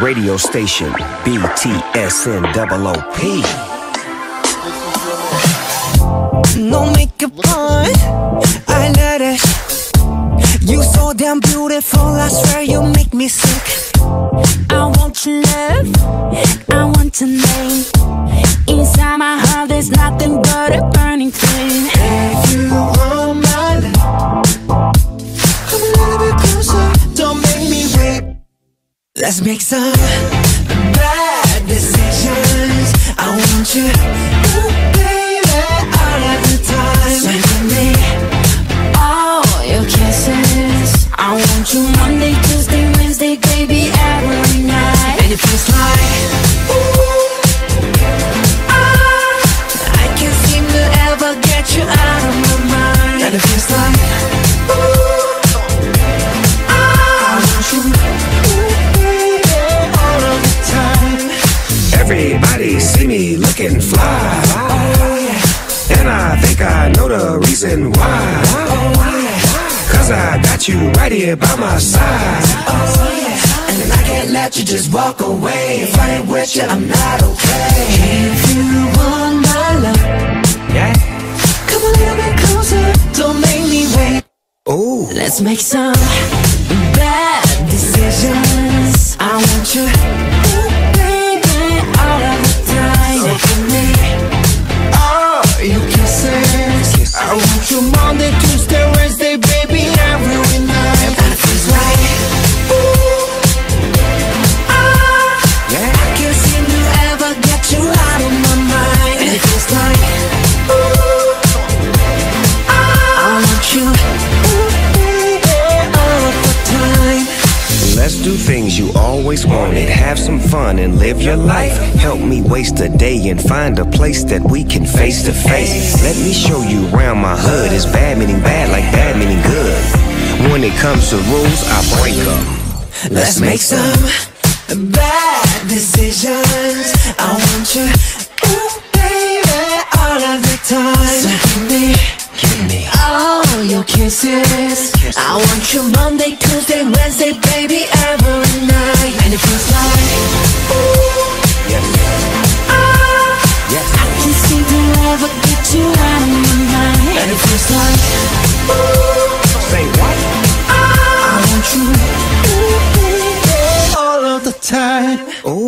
Radio station BTSN double OP. No makeup on, I let it. You so damn beautiful, I swear you make me sick. Let's make some bad decisions. I want you, baby, all of the time. Me all your kisses. I want you Monday, Tuesday, Wednesday, baby, every night. And it feels like, ooh, ah, I can't seem to ever get you out of my mind. And it feels like, Everybody see me looking fly. And I think I know the reason why. Cause I got you right here by my side. And I can't let you just walk away. If I ain't with you, I'm not okay. If you want my love, Yeah? come a little bit closer. Don't make me wait. Ooh. Let's make some bad do things you always wanted. Have some fun and live your life. Help me waste a day and find a place that we can face to face. Let me show you around my hood. It's bad meaning bad, like bad meaning good. When it comes to rules, I break them. Let's make some bad decisions. I want you, ooh, baby, all of the time. So give me, Give me all your kisses. I want you Monday, Say what? I, want you all of the time. Oh.